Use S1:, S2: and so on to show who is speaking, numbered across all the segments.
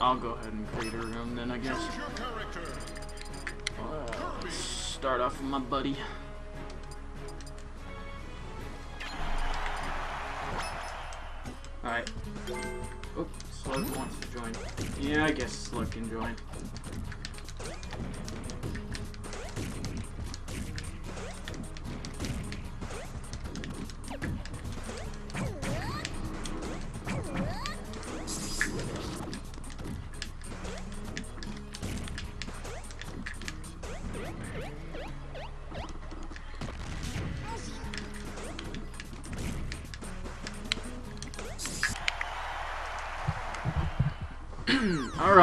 S1: I'll go ahead and create a room then, I guess. Uh, start off with my buddy. Alright. Oh, Slug wants to join. Yeah, I guess Slug can join. All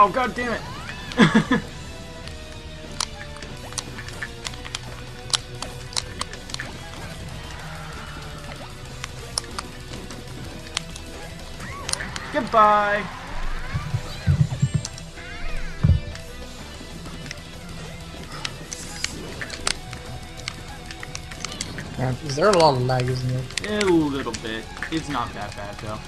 S1: Oh god damn it! Goodbye!
S2: Is there a lot of lag, isn't there?
S1: A little bit. It's not that bad though.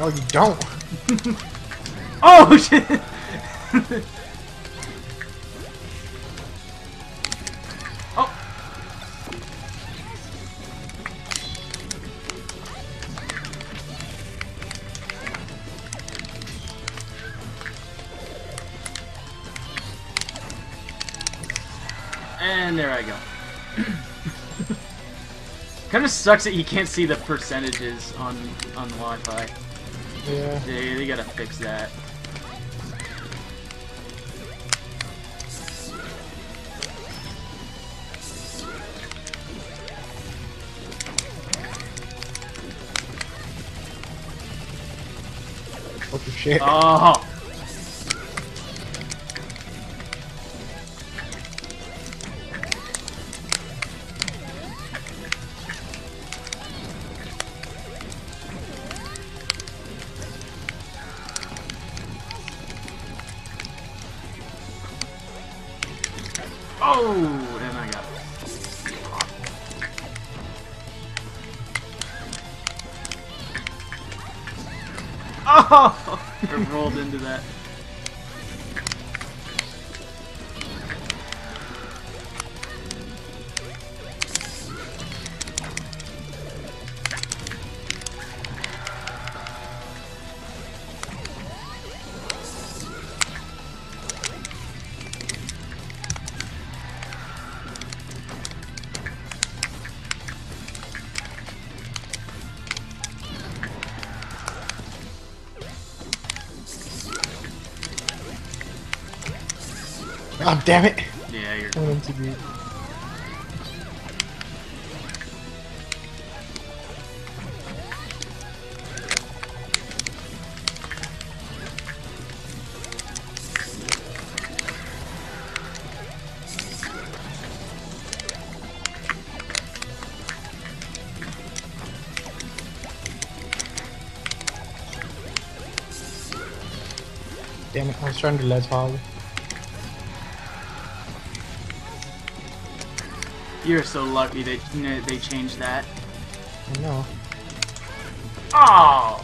S2: No, you don't.
S1: Oh shit! oh! And there I go. kind of sucks that you can't see the percentages on on Wi-Fi.
S2: Yeah.
S1: They, they gotta fix that.
S2: What the shit?
S1: Oh!
S2: God damn it!
S1: Yeah, you're.
S2: I went too deep. Damn it, I was trying to ledge hog.
S1: You're so lucky that you know, they changed that.
S2: I know.
S1: Oh!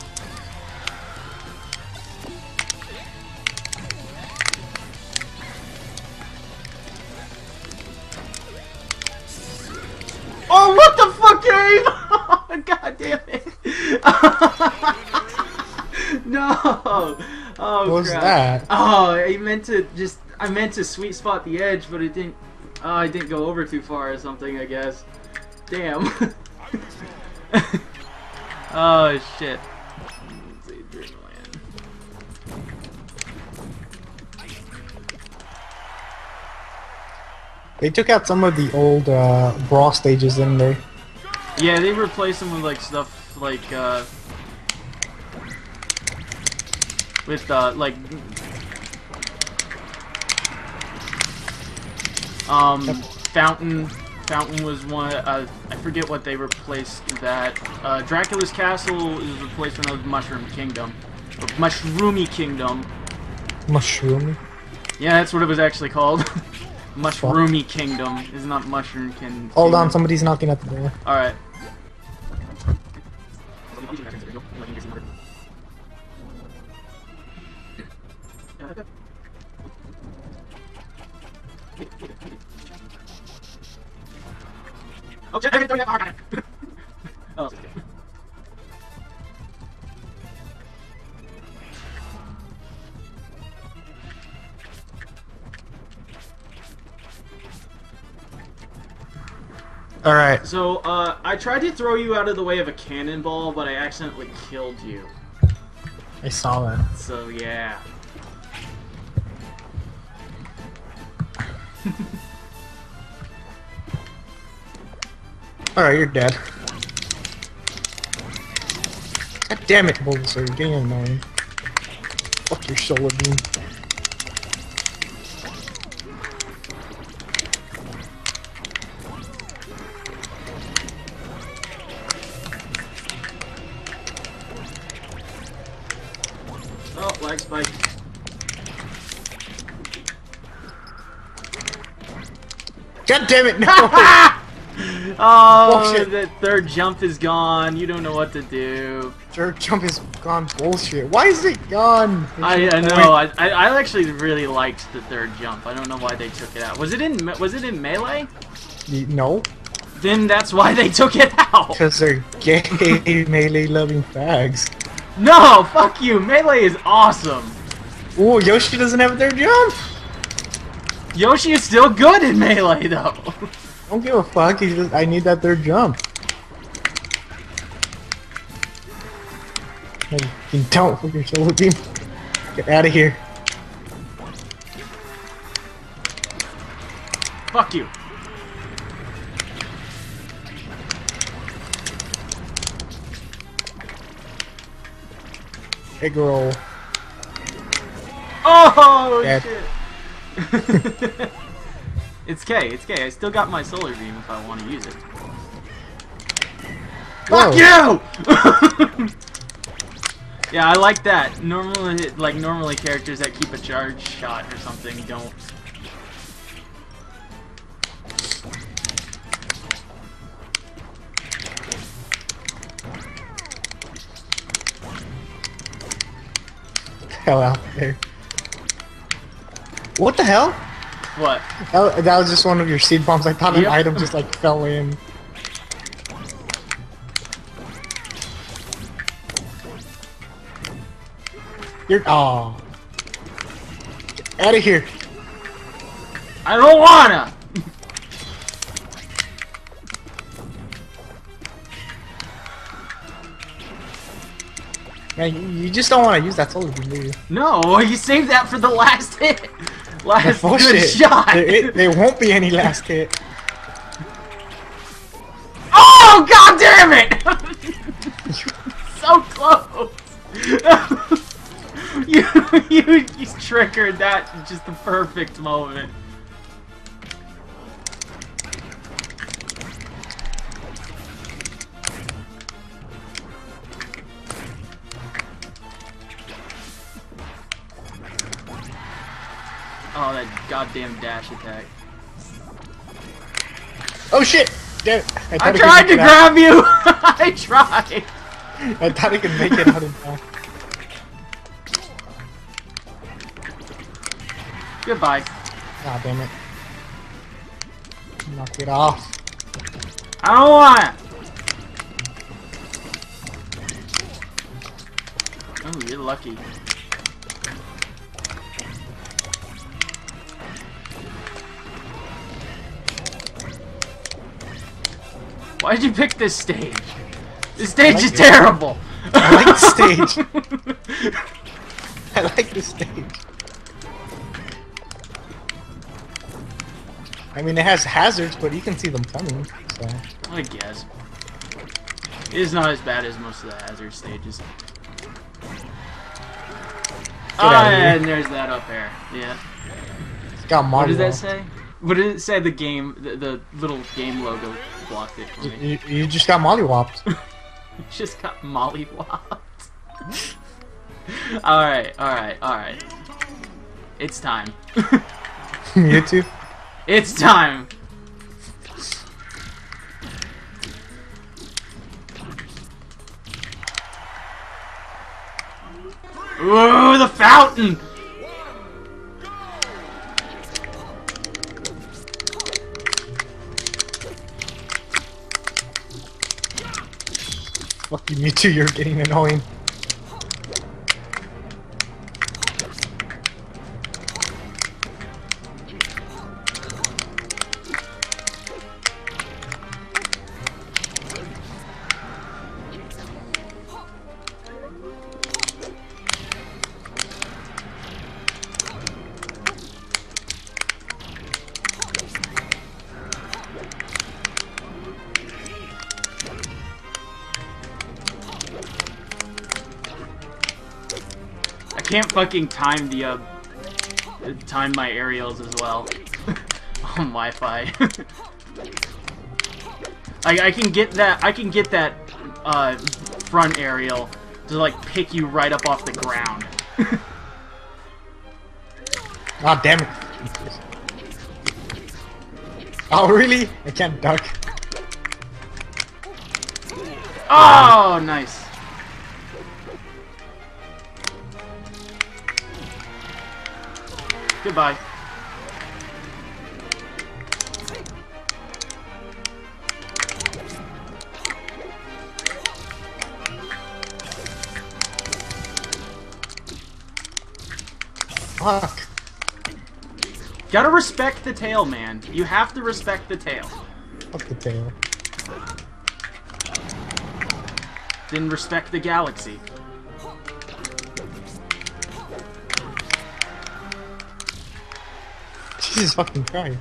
S1: Oh, what the fuck, Gabe? God damn it. no. Oh,
S2: What was
S1: crap.
S2: that?
S1: Oh, I meant to just, I meant to sweet spot the edge, but it didn't, oh, I didn't go over too far or something, I guess. Damn. oh, shit. Let's see, Dreamland.
S2: They took out some of the old uh, brawl stages in there.
S1: Yeah, they replaced them with like stuff like uh with uh like um Fountain Fountain was one uh I forget what they replaced that. Uh Dracula's Castle is a replacement of Mushroom Kingdom. Or Mushroomy Kingdom.
S2: Mushroomy.
S1: Yeah, that's what it was actually called. Mushroomy Kingdom is not Mushroom Kin
S2: Hold on, somebody's knocking at the door.
S1: Alright. Oh, shit, I didn't throw that hard on. Oh.
S2: Alright.
S1: So, uh, I tried to throw you out of the way of a cannonball, but I accidentally killed you.
S2: I saw that.
S1: So, yeah.
S2: Alright, you're dead. God damn it, Bulbasaur, you're getting annoying. Fuck your solar beam.
S1: Oh, lag spike.
S2: God damn it, no!
S1: Oh,
S2: Bullshit.
S1: the third jump is gone. You don't know what to do.
S2: Third jump is gone bullshit. Why is it gone?
S1: I, I know. I, I actually really liked the third jump. I don't know why they took it out. Was it in Was it in melee?
S2: No,
S1: Then that's why they took it out.
S2: because they're gay melee loving fags.
S1: No, fuck you. Melee is awesome.
S2: Ooh, Yoshi doesn't have a third jump!
S1: Yoshi is still good in melee though.
S2: Don't give a fuck, he's just, I need that third jump. You don't with your solar beam. Get out of here.
S1: fuck you.
S2: Egg roll.
S1: Oh
S2: Dead.
S1: shit. it's K. It's K. I still got my solar beam if I want to use it.
S2: Whoa.
S1: Fuck you! yeah, I like that. Normally, like normally characters that keep a charge shot or something don't.
S2: Hell out there. What the hell?
S1: What?
S2: That, that was just one of your seed bombs. I thought
S1: Yep.
S2: an item just like fell in. You're oh. Out of here.
S1: I don't wanna.
S2: Man, you, just don't want to use that solar beam, do you?
S1: No, you saved that for the last hit. Last good shot.
S2: There, it, there won't be any last hit.
S1: Oh god damn it! so close. you you you triggered that just the perfect moment. Goddamn dash attack.
S2: Oh shit! Damn it. I,
S1: I
S2: thought he could
S1: tried to
S2: it out.
S1: grab you! I tried!
S2: I thought I could make it out in time.
S1: Goodbye.
S2: God damn it. Knock it off.
S1: I don't want it! Oh, you're lucky. Why did you pick this stage? This stage
S2: like
S1: is
S2: it.
S1: terrible!
S2: I like the stage. I like this stage. I mean, it has hazards, but you can see them coming, so...
S1: I guess. It is not as bad as most of the hazard stages. Ah,
S2: here.
S1: and there's that up there. Yeah.
S2: It's got
S1: What
S2: Mario.
S1: did that say? What did it say? The game, the, the little game logo blocked it for me.
S2: You, you just got mollywopped.
S1: You just got mollywopped. alright, alright, alright. It's time.
S2: you too?
S1: It's time! Ooh, the fountain!
S2: Fuck you, Mewtwo, you're getting annoying.
S1: Can't fucking time the, uh, time my aerials as well. on Wi-Fi. I, I can get that, I can get that, uh, front aerial to, like, pick you right up off the ground.
S2: Ah, damn it. Oh, really? I can't duck.
S1: Oh, nice. Goodbye.
S2: Fuck.
S1: Gotta respect the tail, man. You have to respect the tail.
S2: Fuck the tail.
S1: Then respect the galaxy.
S2: Jesus fucking Christ.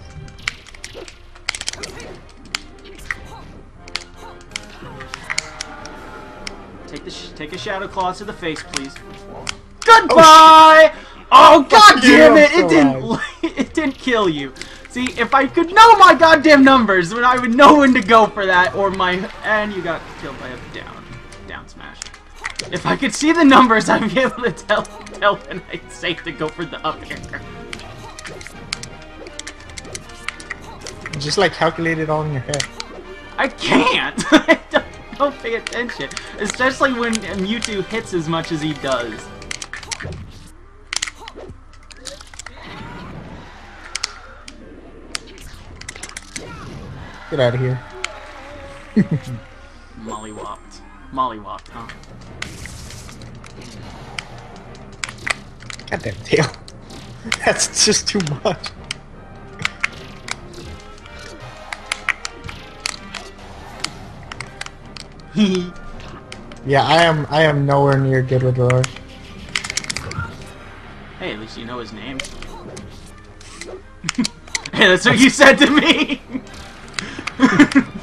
S1: Take the sh take a shadow claw to the face, please. Oh, Goodbye. Oh, oh
S2: god
S1: damn it! It didn't. It didn't kill you. See, if I could know my goddamn numbers, then I would know when to go for that, or my and you got killed by a down down smash. If I could see the numbers, I'd be able to tell tell when it's safe to go for the up air.
S2: Just like calculate it all in your head.
S1: I can't. I don't, don't pay attention, especially when Mewtwo hits as much as he does.
S2: Get out of here.
S1: Mollywopped. Mollywopped, huh?
S2: Goddamn tail. That's just too much. Yeah, I am. I am nowhere near good with Roar.
S1: hey, at least you know his name. Hey, that's what you said to me!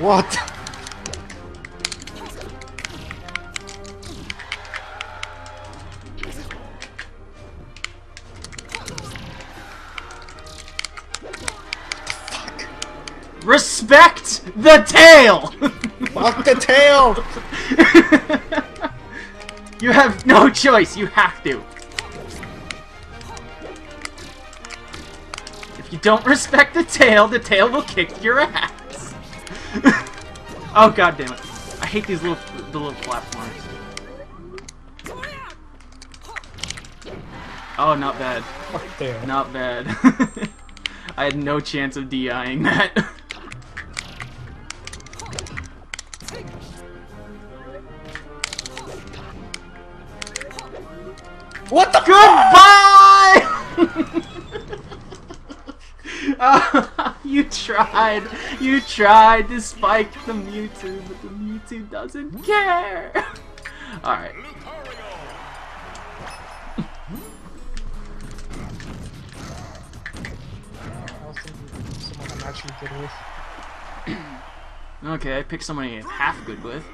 S2: What?
S1: Respect the tail!
S2: Fuck the tail!
S1: you have no choice, you have to. If you don't respect the tail, the tail will kick your ass. Oh god damn it. I hate these little the little platforms. Oh, not bad.
S2: Fuck the tail.
S1: Not bad. I had no chance of DIing that.
S2: What the
S1: Goodbye! Ah, you tried. You tried to spike the Mewtwo, but the Mewtwo doesn't care. Alright.
S2: Someone.
S1: Okay, I picked somebody I'm half good with.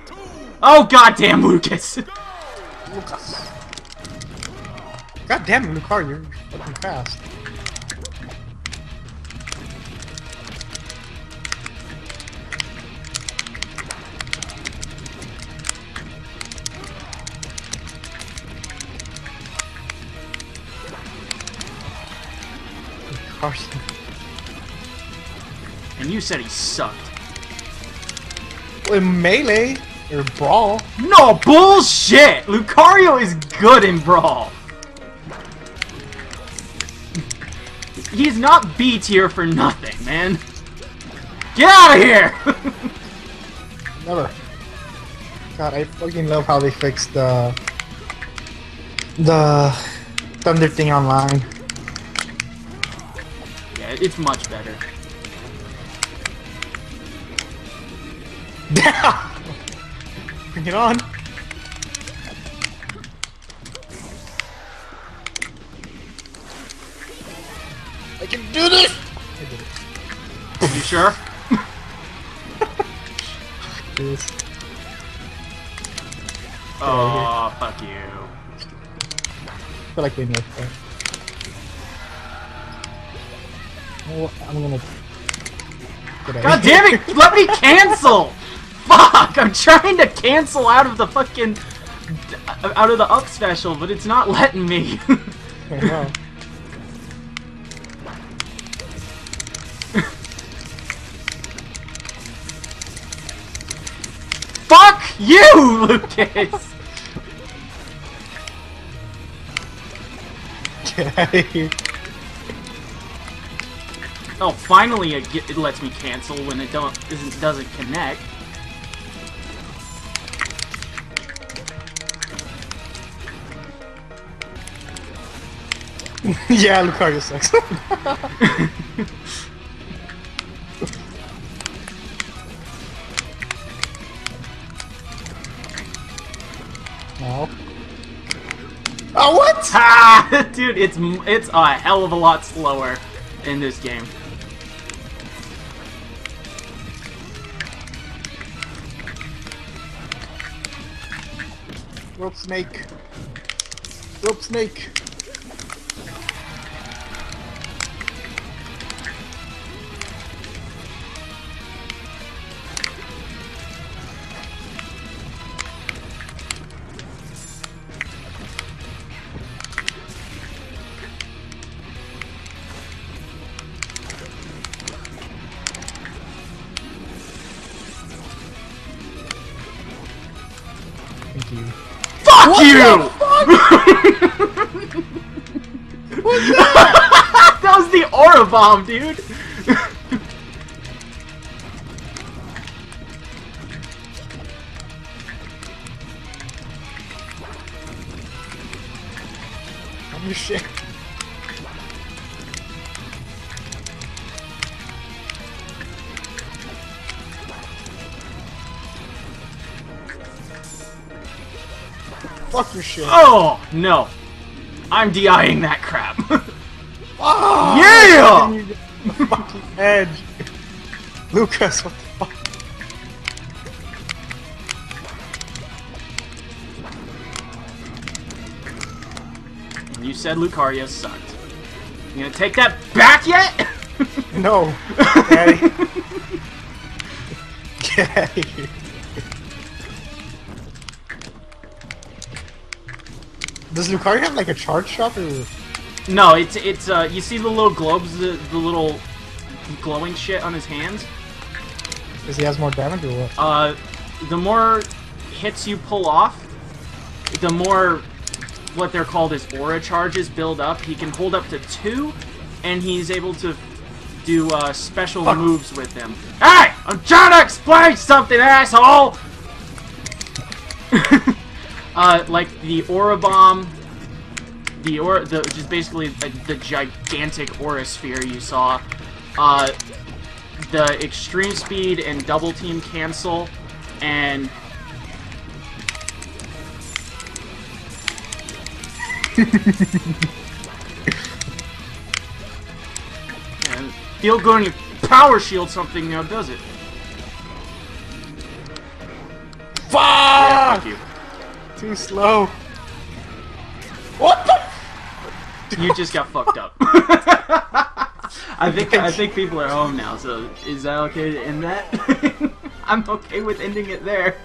S1: Oh goddamn Lucas!
S2: Lucas. God damn it, Lucario, you're fucking fast. Carson.
S1: And you said he sucked.
S2: Well, in melee or brawl,
S1: No bullshit! Lucario is good in Brawl. He's not B tier for nothing, man. Get out of here!
S2: never. God, I fucking love how they fixed the the Thunder thing online.
S1: It's much better.
S2: Bring it on. I can do this. I did it.
S1: You sure?
S2: Yes.
S1: Oh, fuck you.
S2: I feel like we missed that. Oh, I'm gonna.
S1: God damn it! Let me cancel! Fuck! I'm trying to cancel out of the fucking out of the up special, but it's not letting me.
S2: I.
S1: Fuck you, Lucas!
S2: Get out of here.
S1: Oh, finally it, get, it lets me cancel when it don't isn't doesn't connect.
S2: yeah, Lucario sucks. no. Oh, what?
S1: Ha! Ah, dude, it's it's a hell of a lot slower in this game.
S2: Rope snake. Rope snake.
S1: Terra Bomb, dude!
S2: oh shit. Fuck your shit.
S1: Oh, no. I'm DIing that crap. Yeah!
S2: you get the fucking edge. Lucas, what the fuck?
S1: you said Lucario sucked. You gonna take that back yet?
S2: No. Daddy. Get out of here. Does Lucario have like a charge shot or?
S1: No, it's it's uh you see the little globes, the, the little glowing shit on his hands.
S2: Because he has more damage or what?
S1: Uh, the more hits you pull off, the more what they're called as aura charges build up. He can hold up to two, and he's able to do uh, special
S2: Fuck.
S1: moves with them. Hey! I'm trying to explain something, asshole! uh, like the aura bomb, the aura, the which is basically the, the gigantic aura sphere you saw. Uh, the extreme speed and double team cancel, and and feel good when you power shield something now, does it? Yeah, Fuck! you.
S2: Too slow. What the?
S1: You just got fucked up. I think I think people are home now, so is that okay to end that? I'm okay with ending it there.